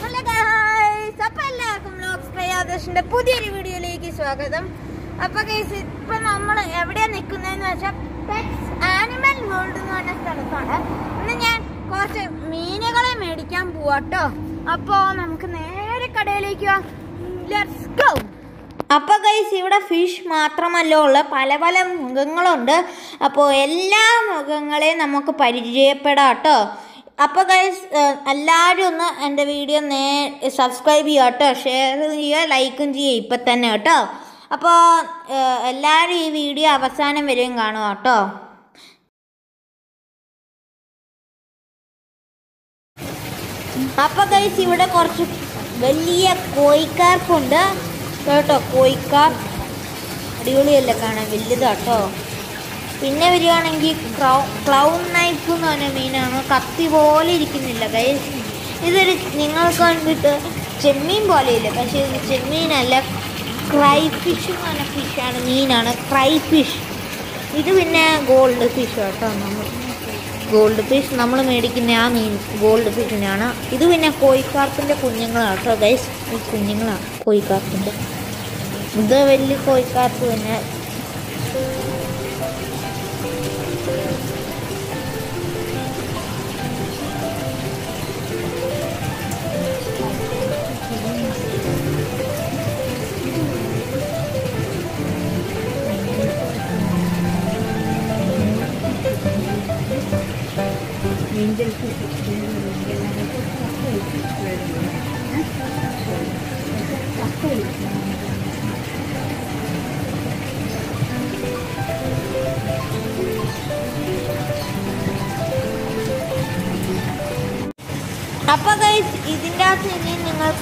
Hello guys അപ്പൊ എല്ലാവർക്കും vlogs പ്രയാദർശിന്റെ പുതിയൊരു വീഡിയോയിലേക്ക് സ്വാഗതം. അപ്പൊ ഗൈസ് ഇപ്പൊ നമ്മൾ എവിടെയാ നിൽക്കുന്നതെന്ന് വെച്ചാൽ പെറ്റ്സ് ആനിമൽ വേൾഡ് എന്ന് പറഞ്ഞ സ്ഥലത്താണ്. ഇന്ന് ഞാൻ കുറച്ച് മീനുകളെ മേടിക്കാൻ പോവാട്ടോ. അപ്പോ നമുക്ക് നേരെ കടയിലേക്ക് ലെറ്റ്സ് ഗോ അപ്പൊ ഗൈസ് ഇവിടെ ഫിഷ് മാത്രമല്ല ഉള്ള. പല പല മൃഗങ്ങളുണ്ട്. അപ്പോൾ എല്ലാ മൃഗങ്ങളെയും നമുക്ക് പരിചയപ്പെടാം കേട്ടോ അപ്പോൾ ഗൈസ് എല്ലാവരും ഒന്ന് എന്റെ വീഡിയോ നേ സബ്സ്ക്രൈബ് ചെയ്യുക കേട്ടോ ഷെയർ ചെയ്യുക ലൈക്കും ചെയ്യുക ഇപ്പം തന്നെ കേട്ടോ അപ്പോൾ എല്ലാവരും ഈ വീഡിയോ അവസാനം വരെയും കാണുക കേട്ടോ അപ്പോൾ ഗൈസ് ഇവിടെ കുറച്ച് വലിയ കോഴിക്കാർപ്പുണ്ട് കേട്ടോ കോയിക്കാർ അടിപൊളിയല്ലേ കാണാൻ വലുതാട്ടോ. പിന്നെ വരികയാണെങ്കിൽ ക്രൗ ക്ലൗൺ നൈഫ് എന്ന് പറഞ്ഞ മീനാണ്. കത്തി പോലെ ഇരിക്കുന്നില്ല കൈ. ഇതൊരു നിങ്ങൾക്ക് കണ്ടിട്ട് ചെമ്മീൻ പോലെയില്ല പക്ഷേ ഇത് ചെമ്മീനല്ല. ക്രൈ ഫിഷ് എന്ന് പറഞ്ഞ ഫിഷാണ് മീനാണ്. ക്രൈ ഫിഷ് ഇത് പിന്നെ ഗോൾഡ് ഫിഷ് കേട്ടോ നമ്മൾ. ഗോൾഡ് ഫിഷ് നമ്മൾ മേടിക്കുന്ന ആ മീൻ ഗോൾഡ് ഫിഷിനാണ് ഇത് പിന്നെ കോഴിക്കാർപ്പിന്റെ കുഞ്ഞുങ്ങളാണ് കേട്ടോ ഗൈസ് ഈ കുഞ്ഞുങ്ങളാണ് കോഴിക്കാർപ്പിന്റെ. ഇത് വലിയ കോഴിക്കാർക്ക് തന്നെ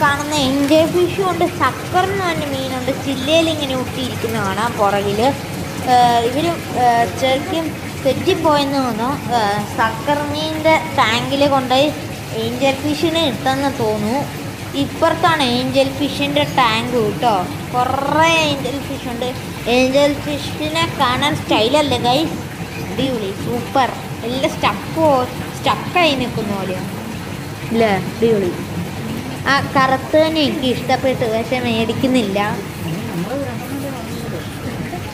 കാണുന്ന എൻജോയ് ഫിഷും ഉണ്ട് സക്കർ എന്ന് പറഞ്ഞ മീനുണ്ട് ചില്ലയിൽ ഇങ്ങനെ ഒട്ടിയിരിക്കുന്ന കാണാം പുറകിൽ. ഇവർ ചെറുക്കും തെറ്റിപ്പോയെന്ന് തോന്നുന്നു. സക്കർ മീനിന്റെ ടാങ്കിൽ കൊണ്ടുപോയി ഏഞ്ചൽ ഫിഷിനെ ഇട്ടെന്ന് തോന്നുന്നു. ഇപ്പുറത്താണ് ഏഞ്ചൽ ഫിഷിന്റെ ടാങ്ക് കേട്ടോ. കുറേ ഏഞ്ചൽ ഫിഷ് ഉണ്ട്. ഏഞ്ചൽ ഫിഷിനെ കാണാൻ സ്റ്റൈലല്ലേ ഗൈസ് അടിപൊളി സൂപ്പർ എല്ലാം സ്റ്റക്ക് സ്റ്റക്കായി നിൽക്കുന്ന പോലെയാണ് ഇല്ലേ? അടിപൊളി. ആ കറുത്ത് തന്നെ എനിക്ക് ഇഷ്ടപ്പെട്ടു പക്ഷെ മേടിക്കുന്നില്ല.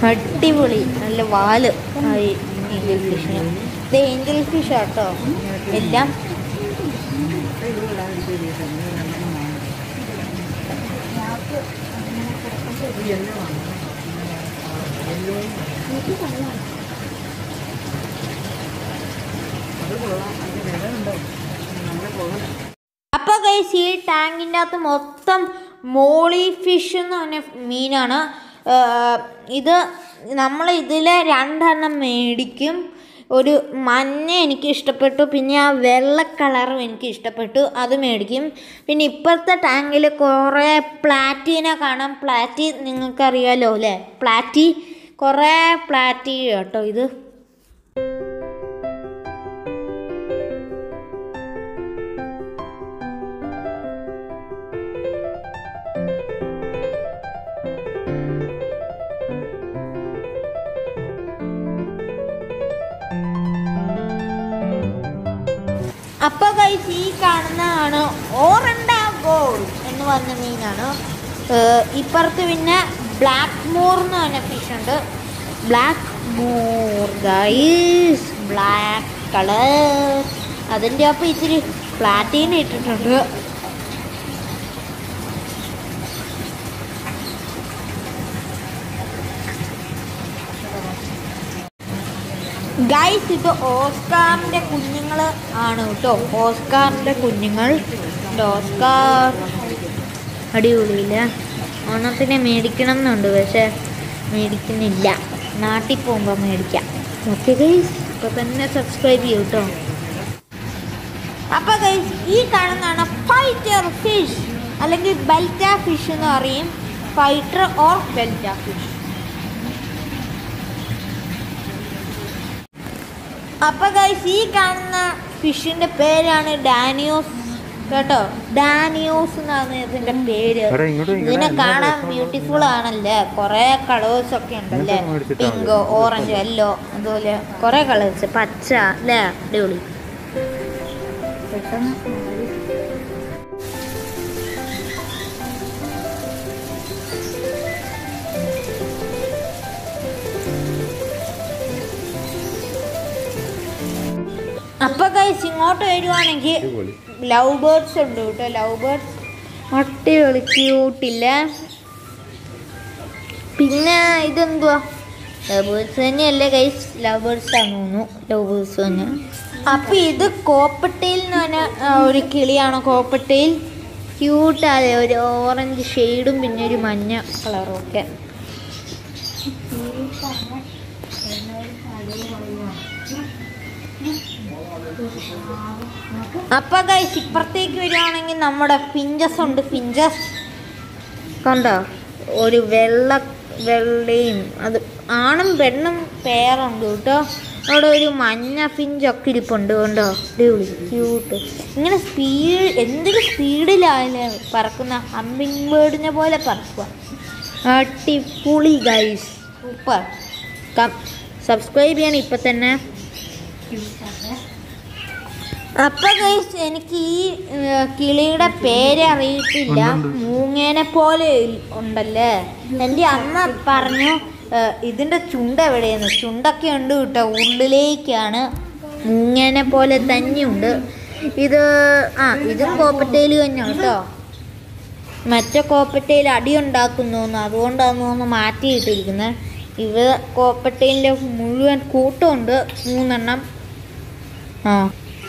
അടിപൊളി നല്ല വാൽ. ആയി ഇത് ഏഞ്ചൽ ഫിഷ് കേട്ടോ എല്ലാം. അപ്പോൾ ഗൈസ് ഈ ടാങ്കിന്റെ അകത്ത് മൊത്തം മോളി ഫിഷ് എന്ന് പറഞ്ഞ മീനാണ്. ഇത് നമ്മൾ ഇതിലെ രണ്ടെണ്ണം മേടിക്കും. ഒരു മഞ്ഞ എനിക്ക് ഇഷ്ടപ്പെട്ടു പിന്നെ ആ വെള്ള കളറും എനിക്ക് ഇഷ്ടപ്പെട്ടു അത് മേടിക്കും. പിന്നെ ഇപ്പോഴത്തെ ടാങ്കിൽ കുറേ പ്ലാറ്റീനെ കാണാം. പ്ലാറ്റി നിങ്ങൾക്കറിയാലോ അല്ലേ? പ്ലാറ്റി കുറേ പ്ലാറ്റി കേട്ടോ ഇത്. അപ്പൊ ഗൈസ് ഈ കാണുന്നതാണ് ഓറണ്ട ഗോൾഡ് എന്ന് പറഞ്ഞ മീനാണ്. ഇപ്പുറത്ത് പിന്നെ ബ്ലാക്ക് മോർ എന്ന് പറഞ്ഞ ഫിഷ് ഉണ്ട്. Black moor guys black colour. അതിന്റെ ഒപ്പം ഇച്ചിരി പ്ലാറ്റീൻ ഇട്ടിട്ടുണ്ട്. ഗൈസ് ഇത് ഓസ്കാറിന്റെ കുഞ്ഞുങ്ങൾ ആണ് കേട്ടോ. ഓസ്കാറിന്റെ കുഞ്ഞുങ്ങൾ. ഓസ്കാർ അടിപൊളിയില്ല? ഓണത്തിന് മേടിക്കണം എന്നുണ്ട് പക്ഷെ മേടിക്കുന്നില്ല. നാട്ടിൽ പോകുമ്പോൾ മേടിക്കാം. ഓക്കെ ഗൈസ് ഇപ്പോൾ തന്നെ സബ്സ്ക്രൈബ് ചെയ്യൂ കേട്ടോ. അപ്പോൾ ഗൈസ് ഈ കാണുന്നതാണ് ഫൈറ്റർ ഫിഷ് അല്ലെങ്കിൽ ബെൽറ്റ ഫിഷ് എന്ന് പറയും. ഫൈറ്റർ ഓർ ബെൽറ്റ ഫിഷ് അപ്പൊ ഗൈസ് ഈ കാണുന്ന ഫിഷിന്റെ പേരാണ് ഡാനിയോസ് കേട്ടോ? ഡാനിയോസ് എന്നാണ് ഇതിന്റെ പേര്. ഇതിനെ കാണാൻ ബ്യൂട്ടിഫുൾ ആണല്ലേ? കൊറേ കളേഴ്സ് ഒക്കെ ഉണ്ടല്ലേ? പിങ്ക് ഓറഞ്ച് യെല്ലോ അതുപോലെ കൊറേ കളേഴ്സ് പച്ച അല്ലേ? അടിപൊളി. പെട്ടെന്ന് അപ്പൊ കൈസ് ഇങ്ങോട്ട് വരുവാണെങ്കിൽ ലവ് ബേർഡ്സ് ഉണ്ട് കേട്ടോ ലവ് ബേർഡ്സ് അടിപൊളി ക്യൂട്ടില്ല പിന്നെ ഇതെന്തുവാ? ലവ് ബേർഡ്സ് തന്നെയല്ലേ കൈസ് ലവ് ബേർഡ്സ് ആണ് തോന്നുന്നു. ലവ് ബേർഡ്സ് തന്നെ. അപ്പൊ ഇത് കോപ്പട്ടയിൽ എന്ന് പറഞ്ഞ ഒരു കിളിയാണ് കോപ്പട്ടയിൽ ക്യൂട്ടാതെ ഒരു ഓറഞ്ച് ഷെയ്ഡും പിന്നെ ഒരു മഞ്ഞ കളറും ഒക്കെ. അപ്പൊ ഗൈസ് ഇപ്പുറത്തേക്ക് വരികയാണെങ്കിൽ നമ്മുടെ ഫിഞ്ചസ് ഉണ്ട് ഫിഞ്ചസ് കണ്ടോ? ഒരു വെള്ള വെള്ളയും അത് ആണും പെണ്ണും പേരുണ്ട് കേട്ടോ. അവിടെ ഒരു മഞ്ഞ ഫിഞ്ചൊക്കെ ഇരിപ്പുണ്ട് കണ്ടോ? അടിപൊളി ക്യൂട്ട് ഇങ്ങനെ സ്പീഡ് എന്തൊരു സ്പീഡിലായാലേ പറക്കുന്ന ഹമ്മിങ് ബേർഡിനെ പോലെ പറക്കുക. അടിപൊളി ഗൈസ് സൂപ്പർ സബ്സ്ക്രൈബ് ചെയ്യണം ഇപ്പം തന്നെ. അപ്പൊ എനിക്ക് ഈ കിളിയുടെ പേര് അറിയിട്ടില്ല മൂങ്ങേനെ പോലെ ഉണ്ടല്ലേ? എന്റെ അമ്മ പറഞ്ഞു ഇതിന്റെ ചുണ്ട് എവിടെയെന്ന്. ചുണ്ടൊക്കെ ഉണ്ട് കേട്ടോ ഉള്ളിലേക്കാണ്. മൂങ്ങേനെ പോലെ തന്നെയുണ്ട്. ഇത് ആ ഇതും കോപ്പറ്റയിൽ തന്നെയാണ് കേട്ടോ. മറ്റേ കോപ്പറ്റയിൽ അടി ഉണ്ടാക്കുന്നു അതുകൊണ്ടാണ് ഒന്ന് മാറ്റിയിട്ടിരിക്കുന്നത് ഇവ കോപ്പറ്റയിലെ മുഴുവൻ കൂട്ടമുണ്ട് മൂന്നെണ്ണം. ആ.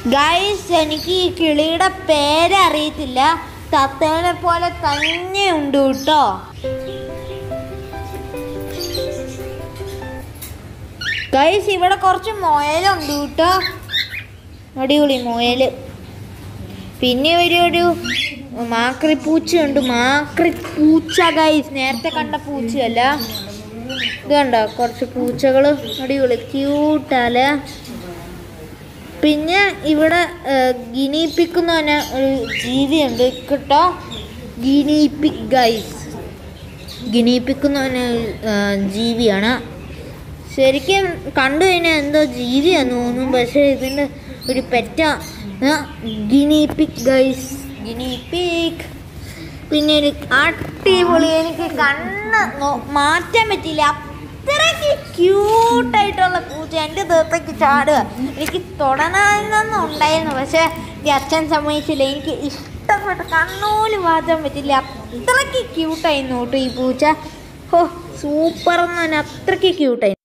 ഗൈസ് എനിക്ക് ഈ കിളിയുടെ പേര് അറിയത്തില്ല. തത്തേനെ പോലെ തന്നെ ഉണ്ട് കേട്ടോ. ഗൈസ് ഇവിടെ കുറച്ച് മുയലുണ്ട് കേട്ടോ. അടിപൊളി മുയൽ. പിന്നെ ഒരു ഒരു മാക്രി പൂച്ചയുണ്ട് മാക്രി പൂച്ച ഗൈസ് നേരത്തെ കണ്ട പൂച്ചയല്ല. ഇത് കണ്ടോ? കുറച്ച് പൂച്ചകൾ അടിപൊളി. ക്യൂട്ടല്ലേ പിന്നെ ഇവിടെ ഗിനിപ്പിക്കുന്ന പറഞ്ഞ ഒരു ജീവിയുണ്ട്. കേട്ടോ? ഗിനിപ്പിക് ഗൈസ് ഗിനിപ്പിക്കുന്ന പറഞ്ഞ ജീവിയാണ്. ശരിക്കും കണ്ടു കഴിഞ്ഞാൽ എന്തോ ജീവിയാന്ന് തോന്നും. പക്ഷേ ഇതിന്റെ ഒരു പെറ്റ ഗിനിപ്പിക് ഗൈസ് ഗിനിപ്പിക്. പിന്നെ ഒരു അടിപൊളി എനിക്ക് കണ്ണ് മാറ്റാൻ പറ്റിയില്ല. അത്രയ്ക്ക് ക്യൂട്ടായിട്ടുള്ള പൂച്ച എന്റെ ദേഹത്തേക്ക് ചാടുക. എനിക്ക് തൊടണമെന്നൊന്നും ഉണ്ടായിരുന്നു. പക്ഷേ ഈ അച്ഛൻ സമ്മതിച്ചില്ല. എനിക്ക് ഇഷ്ടപ്പെട്ട കണ്ണൂൽ മാറ്റാൻ പറ്റില്ല. അത്രയ്ക്ക് ക്യൂട്ടായിരുന്നു കേട്ടോ ഈ പൂച്ച ഹോ സൂപ്പർ എന്ന് പറഞ്ഞാൽ അത്രയ്ക്ക് ക്യൂട്ടായി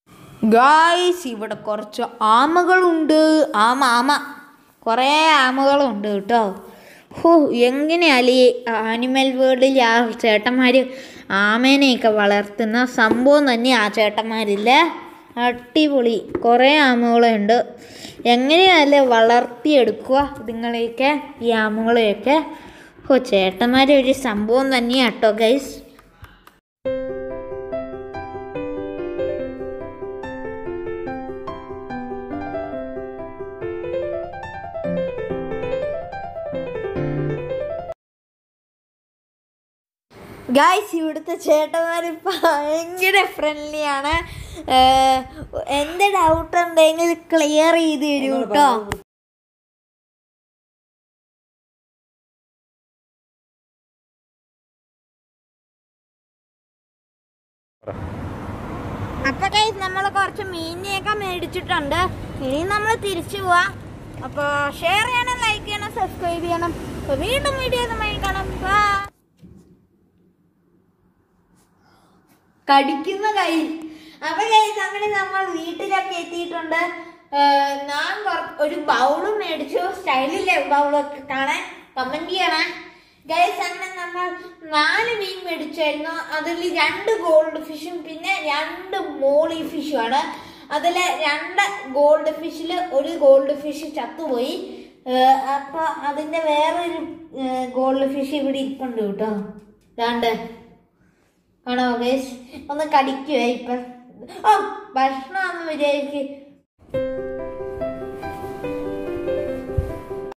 ഗായ്സ് ഇവിടെ കുറച്ച് ആമകളുണ്ട്. ആമ ആമ. കുറേ ആമകളുണ്ട് കേട്ടോ. ഹോ എങ്ങനെയാലേ ആനിമൽ വേൾഡിൽ ആ ചേട്ടന്മാർ ആമേനെയൊക്കെ വളർത്തുന്ന സംഭവം തന്നെ ആ ചേട്ടന്മാരില്ലേ? അടിപൊളി. കുറേ ആമകളുണ്ട് എങ്ങനെയല്ലേ വളർത്തിയെടുക്കുക ഇതുങ്ങളെയൊക്കെ ഈ ആമകളെയൊക്കെ? ഓ ചേട്ടന്മാരെ ഒരു സംഭവം തന്നെയാട്ടോ ഗൈസ് ഗായ്സ് ഇവിടുത്തെ ചേട്ടന്മാർ ഭയങ്കര ഫ്രണ്ട്ലി ആണ്. എന്ത് ഡൗട്ട് ഉണ്ടെങ്കിൽ ക്ലിയർ ചെയ്ത് തരൂ കേട്ടോ അപ്പൊ ഗൈസ് നമ്മൾ കുറച്ച് മീനിനെയൊക്കെ മേടിച്ചിട്ടുണ്ട്. ഇനി നമ്മൾ തിരിച്ചു പോവാ. അപ്പൊ ഷെയർ ചെയ്യണം ലൈക്ക് ചെയ്യണം സബ്സ്ക്രൈബ് ചെയ്യണം. വീണ്ടും വീഡിയോ കാണാം. കടിക്കുന്ന കൈ. അപ്പൊ കൈസ് അങ്ങനെ നമ്മൾ വീട്ടിലൊക്കെ എത്തിയിട്ടുണ്ട്. ഞാൻ ഒരു ബൗളും മേടിച്ചു. സ്റ്റൈലിലെ ബൗളൊക്കെ കാണാൻ? കമന്റ് ചെയ്യണേ ഗൈസ് അങ്ങനെ നമ്മൾ നാല് മീൻ മേടിച്ചായിരുന്നു. അതിൽ രണ്ട് ഗോൾഡ് ഫിഷും പിന്നെ രണ്ട് മോളി ഫിഷും ആണ് അതിലെ രണ്ട് ഗോൾഡ് ഫിഷിൽ ഒരു ഗോൾഡ് ഫിഷ് ചത്തുപോയി. അപ്പൊ അതിന്റെ വേറൊരു ഗോൾഡ് ഫിഷ് ഇവിടെ ഇരിപ്പുണ്ട് കേട്ടോ. ദാണ്ട് ആണോ ഗൈസ് ഒന്ന് കടിക്കുവേ ഇപ്പൊ. ഓ ഭക്ഷണമെന്ന് വിചാരിക്ക്